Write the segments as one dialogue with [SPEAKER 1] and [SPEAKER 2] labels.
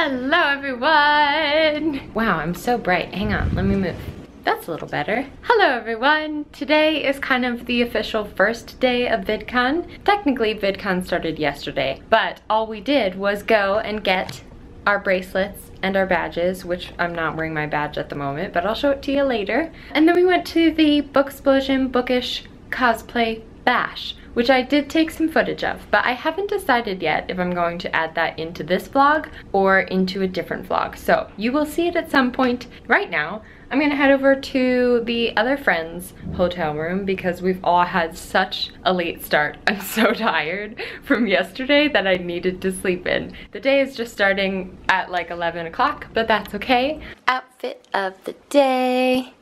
[SPEAKER 1] Hello everyone! Wow, I'm so bright. Hang on, let me move. That's a little better. Hello everyone! Today is kind of the official first day of VidCon. Technically VidCon started yesterday, but all we did was go and get our bracelets and our badges, which I'm not wearing my badge at the moment, but I'll show it to you later. And then we went to the Booksplosion Bookish Cosplay Bash, which I did take some footage of, but I haven't decided yet if I'm going to add that into this vlog or into a different vlog. So you will see it at some point. Right now, I'm gonna head over to the other friend's hotel room because we've all had such a late start. I'm so tired from yesterday that I needed to sleep in. The day is just starting at like 11 o'clock, but that's okay. Outfit of the day.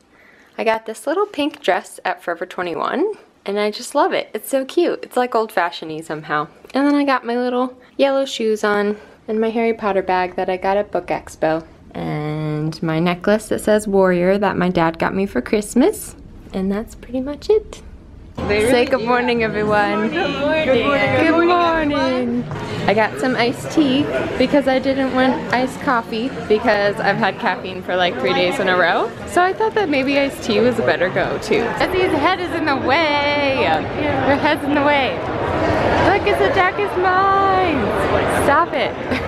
[SPEAKER 1] I got this little pink dress at Forever 21 and I just love it. It's so cute. It's like old fashioned somehow. And then I got my little yellow shoes on and my Harry Potter bag that I got at Book Expo. And my necklace that says Warrior that my dad got me for Christmas. And that's pretty much it. Say good morning, everyone. Good morning. Good morning. I got some iced tea because I didn't want iced coffee because I've had caffeine for like three days in a row. So I thought that maybe iced tea was a better go-to. Essie's head is in the way. Her head's in the way. Look, it's the darkest mind. Stop it.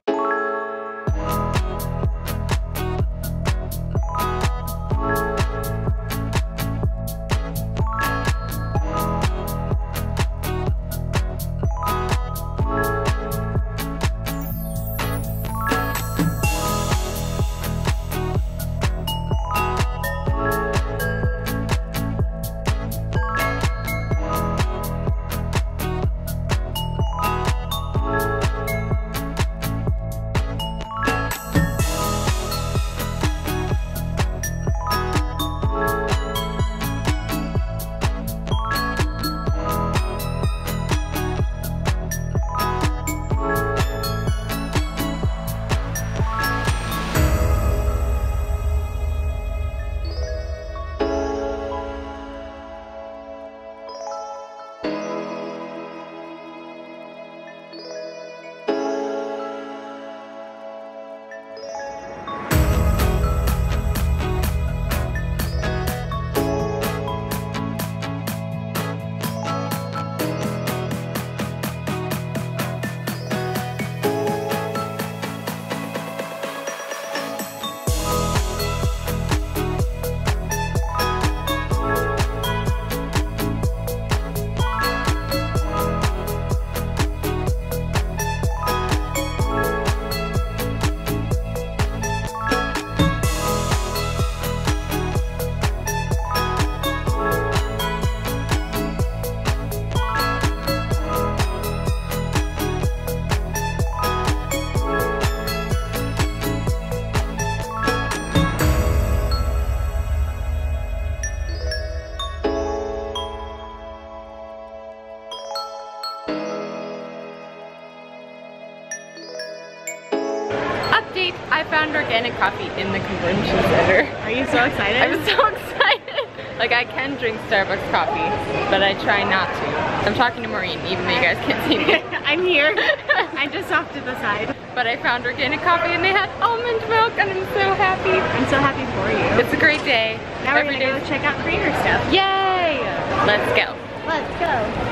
[SPEAKER 1] in the convention.
[SPEAKER 2] Are you so excited?
[SPEAKER 1] I'm so excited. Like I can drink Starbucks coffee, but I try not to. I'm talking to Maureen, even though you guys can't see me.
[SPEAKER 2] I'm here. I'm just off to the side.
[SPEAKER 1] But I found organic coffee and they had almond milk and I'm so happy.
[SPEAKER 2] I'm so happy for you.
[SPEAKER 1] It's a great day.
[SPEAKER 2] Now we're gonna go check out creamer stuff.
[SPEAKER 1] Yay! Let's go.
[SPEAKER 2] Let's go.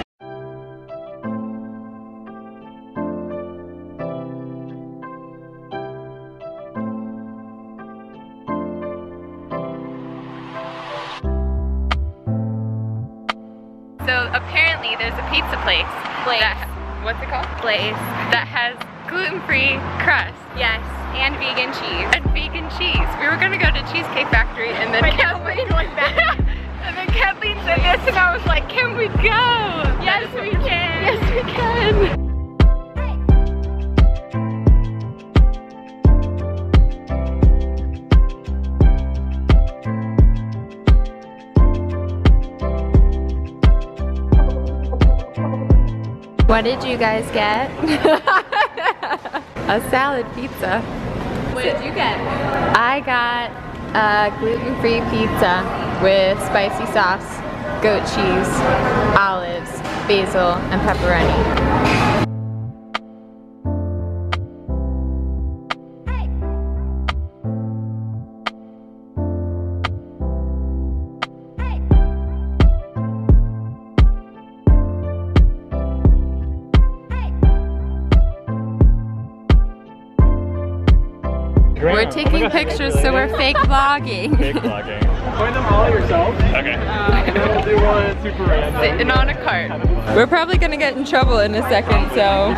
[SPEAKER 1] What's it called?
[SPEAKER 2] Blaze.
[SPEAKER 1] That has gluten-free crust.
[SPEAKER 2] Yes, and vegan cheese.
[SPEAKER 1] And vegan cheese. We were gonna go to Cheesecake Factory and then
[SPEAKER 2] but Kathleen going back.
[SPEAKER 1] and then Kathleen said this and I was like, can we go?
[SPEAKER 2] Yes, we can.
[SPEAKER 1] Yes, we can. What did you guys get? a salad pizza.
[SPEAKER 2] What did you get?
[SPEAKER 1] I got a gluten-free pizza with spicy sauce, goat cheese, olives, basil, and pepperoni. Pictures, so we're fake vlogging.
[SPEAKER 3] Fake vlogging. Point them all yourself. Okay. we'll do one super random.
[SPEAKER 1] Sitting on a cart. We're probably gonna get in trouble in a second, so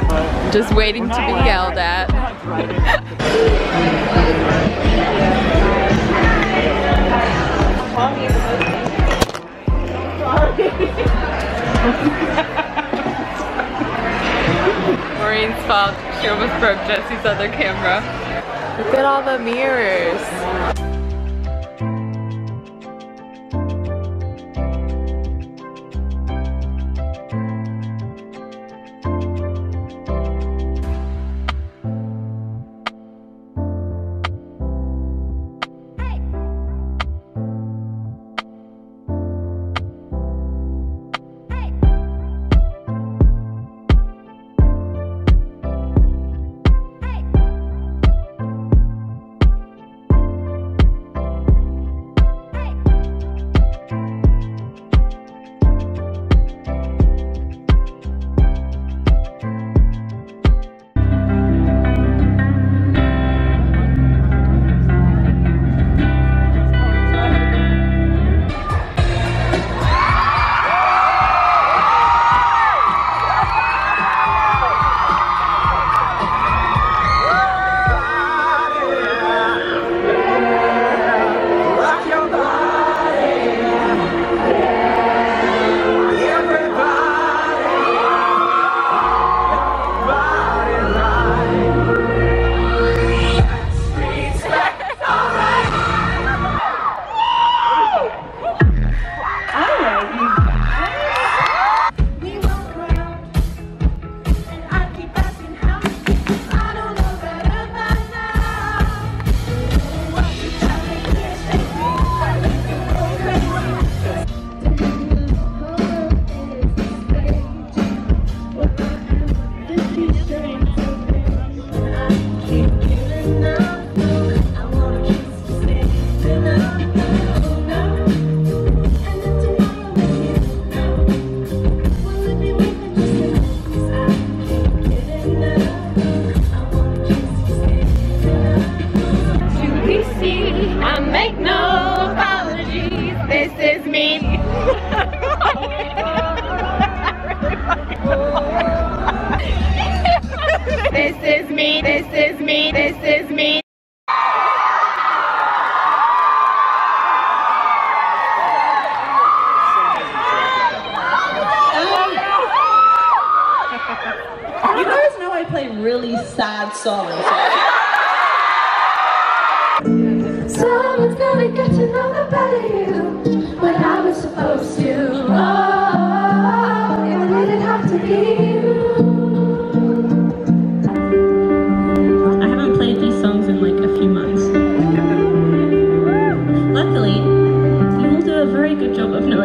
[SPEAKER 1] just waiting to be yelled at. Maureen's fault. She almost broke Jesse's other camera. Look at all the mirrors.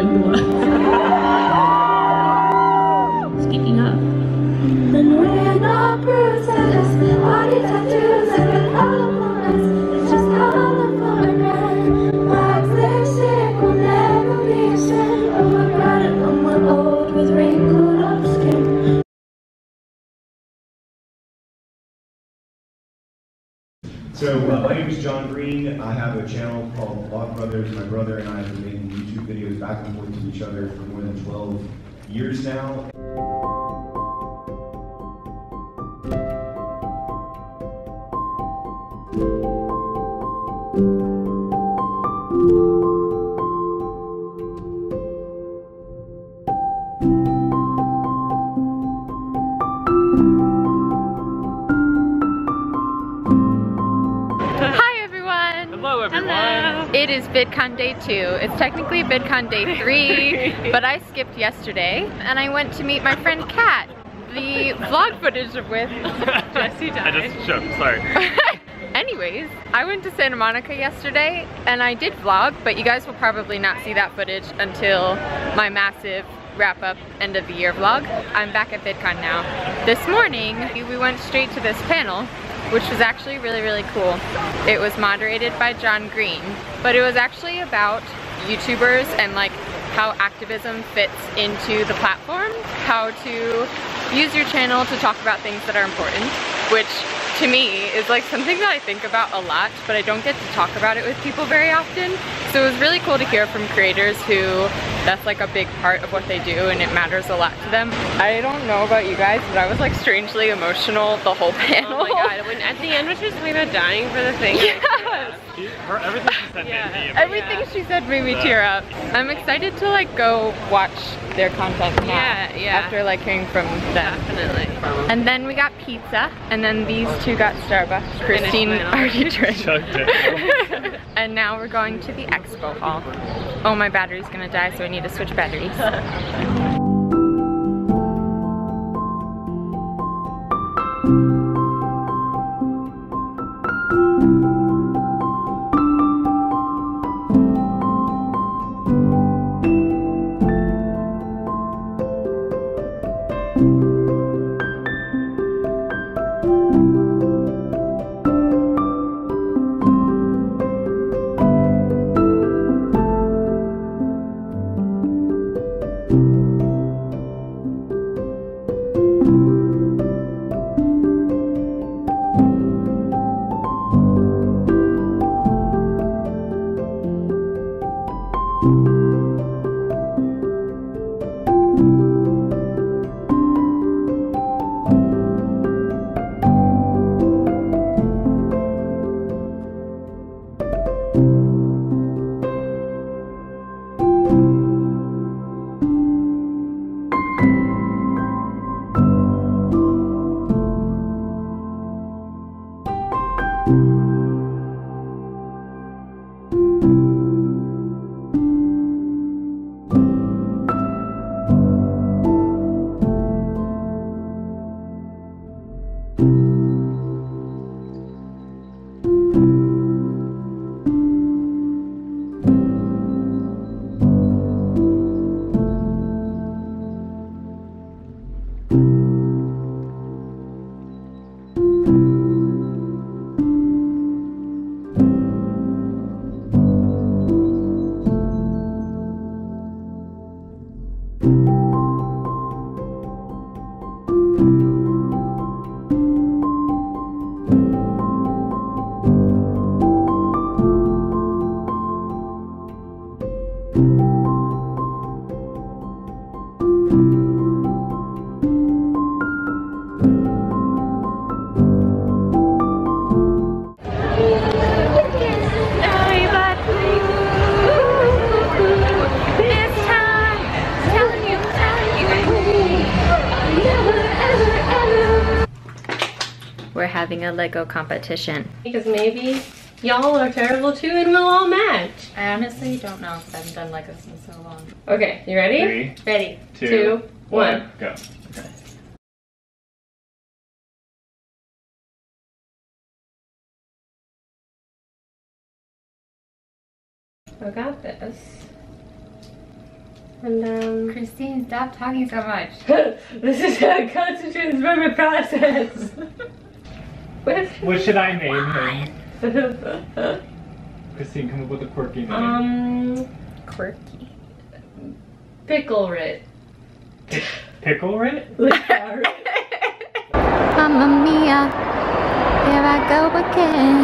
[SPEAKER 4] Words. Speaking of,
[SPEAKER 5] So uh, my name is John Green. I have a channel called Vlog Brothers. My brother and I have been making YouTube videos back and forth to each other for more than 12 years now.
[SPEAKER 1] VidCon day two. It's technically VidCon day three, but I skipped yesterday and I went to meet my friend Kat, the vlog footage of with Jesse died.
[SPEAKER 3] I just shook, sorry.
[SPEAKER 1] Anyways, I went to Santa Monica yesterday and I did vlog, but you guys will probably not see that footage until my massive wrap up end of the year vlog. I'm back at VidCon now. This morning, we went straight to this panel, which was actually really, really cool. It was moderated by John Green, but it was actually about YouTubers and like how activism fits into the platform, how to use your channel to talk about things that are important, which to me is like something that I think about a lot, but I don't get to talk about it with people very often. So it was really cool to hear from creators who that's like a big part of what they do and it matters a lot to them. I don't know about you guys, but I was like strangely emotional the whole panel.
[SPEAKER 2] Oh my god, when at the end when she was talking about dying for the thing.
[SPEAKER 1] Yes.
[SPEAKER 3] She, her, everything she said
[SPEAKER 2] Yeah.
[SPEAKER 3] made me
[SPEAKER 1] Everything she said made me tear up. I'm excited to like go watch their content now
[SPEAKER 2] Yeah, yeah.
[SPEAKER 1] after like hearing from them.
[SPEAKER 2] Definitely.
[SPEAKER 1] And then we got pizza, and then these two got Starbucks. Christine already drank.
[SPEAKER 3] Chugged it.
[SPEAKER 1] and now we're going to the expo hall. Oh, my battery's gonna die, so I need to switch batteries. We're having a Lego competition.
[SPEAKER 2] Because maybe y'all are terrible too and we'll all match.
[SPEAKER 1] I honestly don't know if I haven't done Legos in so long.
[SPEAKER 2] Okay, you ready?
[SPEAKER 3] Three,
[SPEAKER 2] Ready.
[SPEAKER 3] two,
[SPEAKER 2] Two, one.
[SPEAKER 3] one, go. Okay.
[SPEAKER 2] I got this. And um
[SPEAKER 1] Christine, stop talking so much.
[SPEAKER 2] this is how concentrated memory process. What?
[SPEAKER 3] What should I name him? Christine, come up with a quirky name.
[SPEAKER 2] um
[SPEAKER 1] Quirky.
[SPEAKER 2] pickle rit.
[SPEAKER 3] Pickle Rit?
[SPEAKER 1] Mamma mia, here I go again.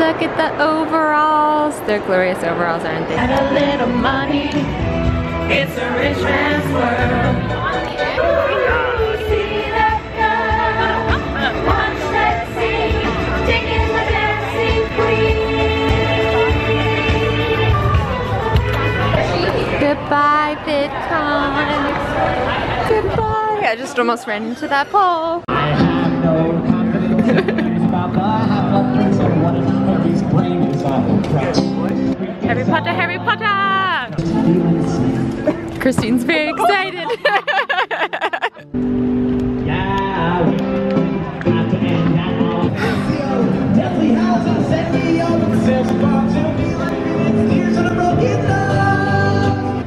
[SPEAKER 1] Look at the overalls. They're glorious overalls, aren't they?
[SPEAKER 2] a little money. It's a rich man's world.
[SPEAKER 1] Almost ran into that pole. Harry Potter, Harry Potter! Christine's very excited.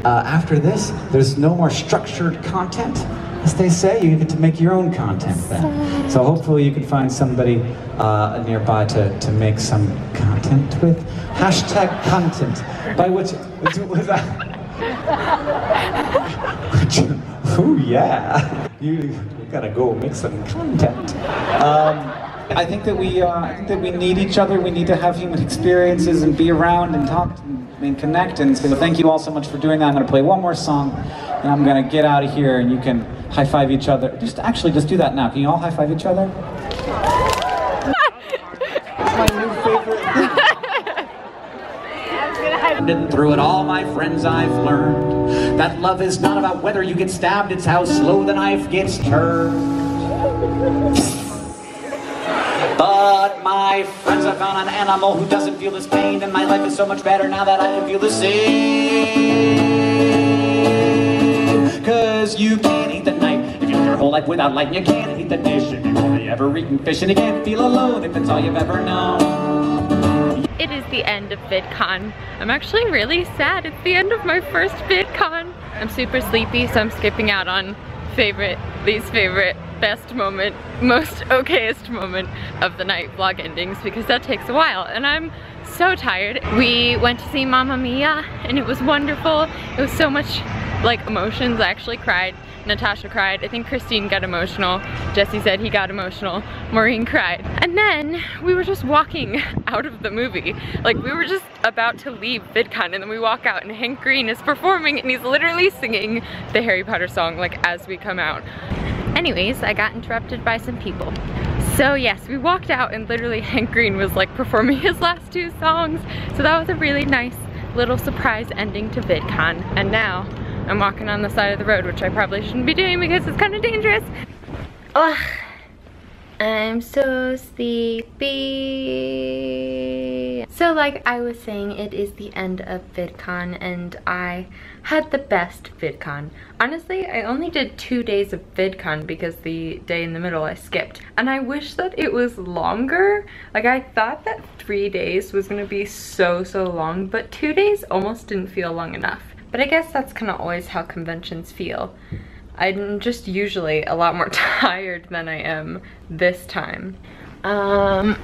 [SPEAKER 6] Uh, after this, there's no more structured content. As they say, you get to make your own content then. So hopefully you can find somebody uh, nearby to, to make some content with. Hashtag content. By which, which was that? which, Ooh, yeah. You, you gotta go make some content. Um, I think that we, uh, I think that we need each other. We need to have human experiences and be around and talk and, and connect. And so, thank you all so much for doing that. I'm gonna play one more song, and I'm gonna get out of here. And you can high five each other. Just actually, just do that now. Can you all high five each other? My new favorite. And through it all, my friends, I've learned that love is not about whether you get stabbed, it's how slow the knife gets turned. But my friends, I found an animal who doesn't feel this pain, and my life is so much better now that I can feel the same. Cause you can't eat the whole life without light, you can't eat the dish you've only ever eaten fish, and you can't feel alone if it's all you've ever known.
[SPEAKER 1] It is the end of VidCon. I'm actually really sad. It's the end of my first VidCon. I'm super sleepy, so I'm skipping out on favorite, least favorite, best moment, most okayest moment of the night vlog endings because that takes a while and I'm so tired. We went to see Mamma Mia and it was wonderful. It was so much like emotions. I actually cried. Natasha cried. I think Christine got emotional. Jesse said he got emotional. Maureen cried. And then we were just walking out of the movie. Like we were just about to leave VidCon and then we walk out and Hank Green is performing and he's literally singing the Harry Potter song like as we come out. Anyways, I got interrupted by some people. So yes, we walked out and literally Hank Green was like performing his last two songs. So that was a really nice little surprise ending to VidCon. And now I'm walking on the side of the road, which I probably shouldn't be doing because it's kind of dangerous. Ugh, I'm so sleepy. So like I was saying, it is the end of VidCon and I had the best VidCon. Honestly, I only did two days of VidCon because the day in the middle I skipped. And I wish that it was longer. Like I thought that three days was gonna be so, so long, but two days almost didn't feel long enough. But I guess that's kind of always how conventions feel. I'm just usually a lot more tired than I am this time. Um,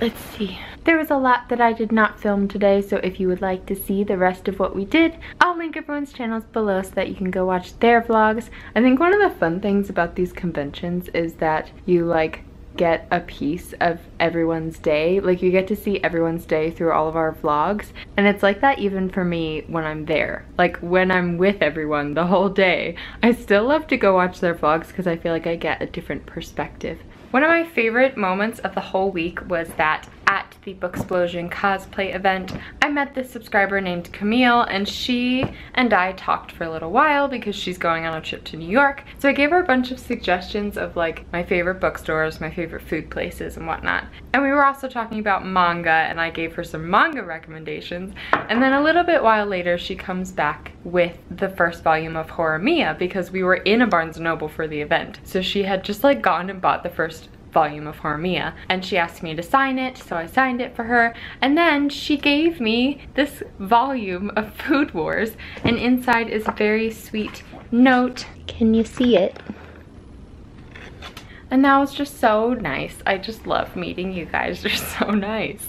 [SPEAKER 1] let's see. There was a lot that I did not film today, so if you would like to see the rest of what we did, I'll link everyone's channels below so that you can go watch their vlogs. I think one of the fun things about these conventions is that you like get a piece of everyone's day. Like you get to see everyone's day through all of our vlogs. And it's like that even for me when I'm there. Like when I'm with everyone the whole day, I still love to go watch their vlogs because I feel like I get a different perspective. One of my favorite moments of the whole week was that at the Booksplosion cosplay event, I met this subscriber named Camille and she and I talked for a little while because she's going on a trip to New York. So I gave her a bunch of suggestions of like my favorite bookstores, my favorite food places and whatnot. And we were also talking about manga and I gave her some manga recommendations. And then a little bit while later, she comes back with the first volume of Horimiya because we were in a Barnes & Noble for the event. So she had just like gone and bought the first volume of Horimiya and she asked me to sign it so I signed it for her and then she gave me this volume of Food Wars and inside is a very sweet note. Can you see it? And that was just so nice. I just love meeting you guys. You're so nice.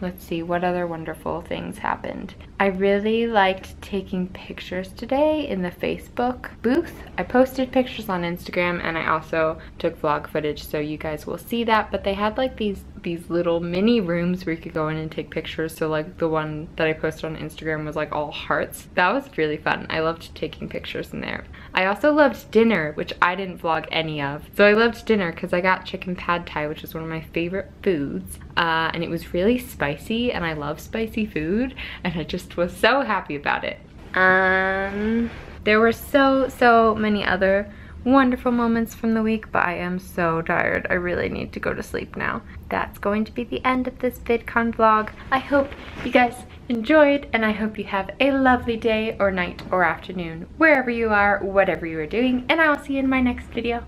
[SPEAKER 1] Let's see what other wonderful things happened. I really liked taking pictures today in the Facebook booth. I posted pictures on Instagram and I also took vlog footage so you guys will see that. But they had like these these little mini rooms where you could go in and take pictures. So like the one that I posted on Instagram was like all hearts. That was really fun. I loved taking pictures in there. I also loved dinner, which I didn't vlog any of. So I loved dinner because I got chicken pad thai, which is one of my favorite foods. Uh, and it was really spicy and I love spicy food. And I just was so happy about it. Um, there were so, so many other wonderful moments from the week, but I am so tired. I really need to go to sleep now. That's going to be the end of this VidCon vlog. I hope you guys enjoyed and I hope you have a lovely day or night or afternoon, wherever you are, whatever you are doing, and I will see you in my next video.